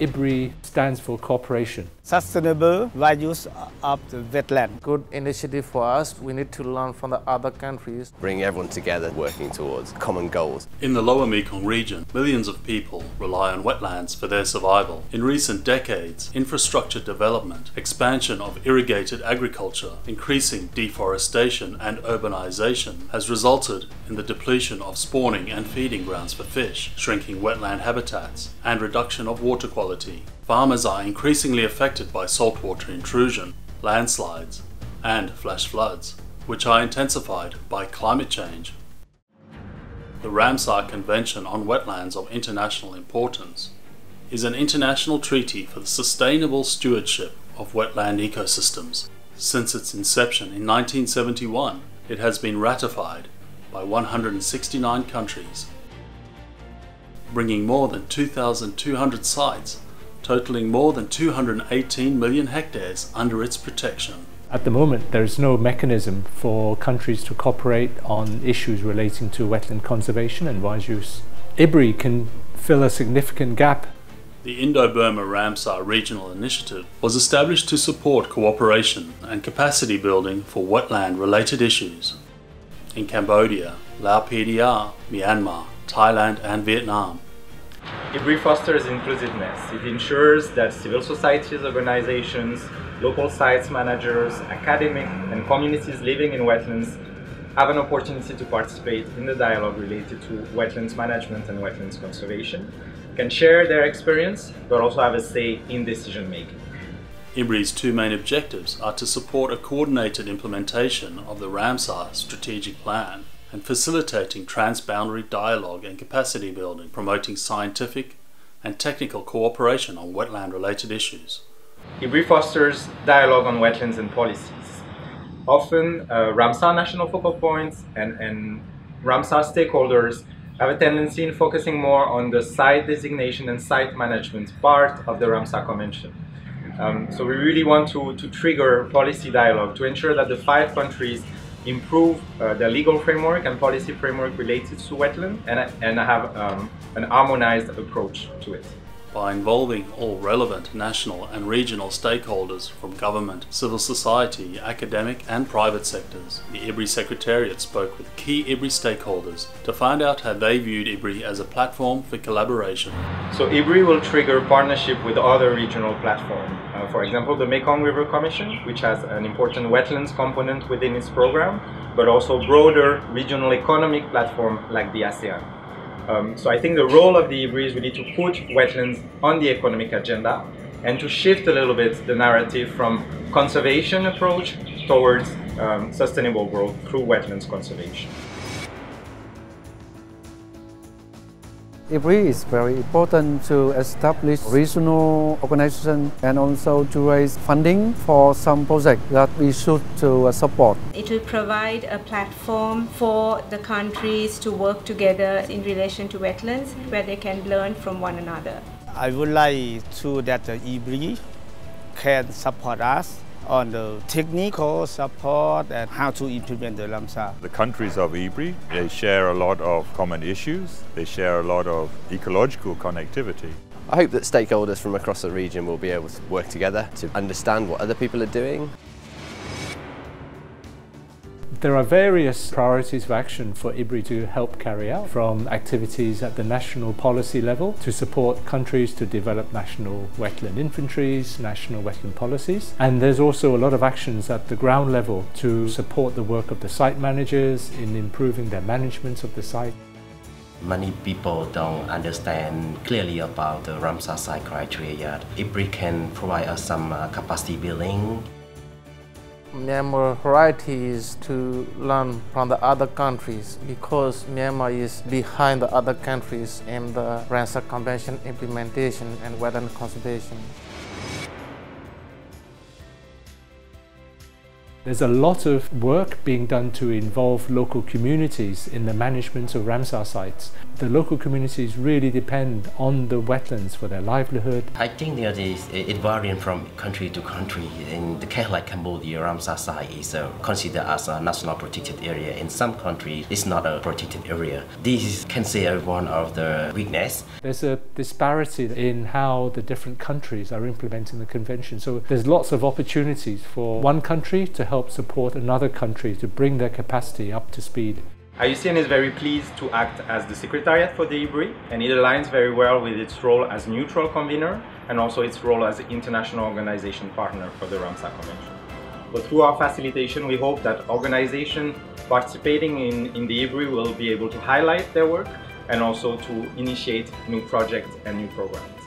IBRRI stands for cooperation. Sustainable values of the wetland. Good initiative for us. We need to learn from the other countries. Bring everyone together working towards common goals. In the lower Mekong region, millions of people rely on wetlands for their survival. In recent decades, infrastructure development, expansion of irrigated agriculture, increasing deforestation and urbanization has resulted in the depletion of spawning and feeding grounds for fish, shrinking wetland habitats, and reduction of water quality. Farmers are increasingly affected by saltwater intrusion, landslides, and flash floods, which are intensified by climate change. The Ramsar Convention on Wetlands of International Importance is an international treaty for the sustainable stewardship of wetland ecosystems. Since its inception in 1971, it has been ratified by 169 countries, bringing more than 2,200 sites, totaling more than 218 million hectares under its protection. At the moment, there is no mechanism for countries to cooperate on issues relating to wetland conservation and wise use. IBRRI can fill a significant gap the Indo-Burma Ramsar Regional Initiative was established to support cooperation and capacity building for wetland-related issues in Cambodia, Lao PDR, Myanmar, Thailand and Vietnam. IBRRI fosters inclusiveness. It ensures that civil society organizations, local sites managers, academic and communities living in wetlands have an opportunity to participate in the dialogue related to wetlands management and wetlands conservation can share their experience, but also have a say in decision making. IBRRI's two main objectives are to support a coordinated implementation of the Ramsar strategic plan and facilitating transboundary dialogue and capacity building, promoting scientific and technical cooperation on wetland related issues. IBRRI fosters dialogue on wetlands and policies. Often, uh, Ramsar national focal points and, and Ramsar stakeholders have a tendency in focusing more on the site designation and site management part of the Ramsar Convention. Um, so we really want to, to trigger policy dialogue to ensure that the five countries improve uh, their legal framework and policy framework related to wetland and, and have um, an harmonized approach to it by involving all relevant national and regional stakeholders from government, civil society, academic and private sectors. The IBRRI Secretariat spoke with key IBRRI stakeholders to find out how they viewed IBRRI as a platform for collaboration. So IBRRI will trigger partnership with other regional platforms. Uh, for example, the Mekong River Commission, which has an important wetlands component within its program, but also broader regional economic platform like the ASEAN. Um, so I think the role of the IBRRI is really to put wetlands on the economic agenda and to shift a little bit the narrative from conservation approach towards um, sustainable growth through wetlands conservation. IBRRI is very important to establish regional organization and also to raise funding for some projects that we should to uh, support. It will provide a platform for the countries to work together in relation to wetlands where they can learn from one another. I would like to that the IBRRI can support us on the technical support and how to implement the Ramsar. The countries of IBRRI, they share a lot of common issues, they share a lot of ecological connectivity. I hope that stakeholders from across the region will be able to work together to understand what other people are doing there are various priorities of action for IBRRI to help carry out, from activities at the national policy level to support countries to develop national wetland inventories, national wetland policies. And there's also a lot of actions at the ground level to support the work of the site managers in improving their management of the site. Many people don't understand clearly about the Ramsar site criteria yet. IBRRI can provide us some uh, capacity building Myanmar is to learn from the other countries because Myanmar is behind the other countries in the Ramsar Convention implementation and wetland conservation. There's a lot of work being done to involve local communities in the management of Ramsar sites. The local communities really depend on the wetlands for their livelihood. I think that is, it varies from country to country. In the case like Cambodia, Ramsar site is uh, considered as a national protected area. In some countries, it's not a protected area. This can say one of the weakness. There's a disparity in how the different countries are implementing the convention. So there's lots of opportunities for one country to help support another country to bring their capacity up to speed. IUCN is very pleased to act as the secretariat for the IBRRI and it aligns very well with its role as neutral convener and also its role as international organization partner for the Ramsar Convention. But through our facilitation we hope that organizations participating in, in the IBRRI will be able to highlight their work and also to initiate new projects and new programs.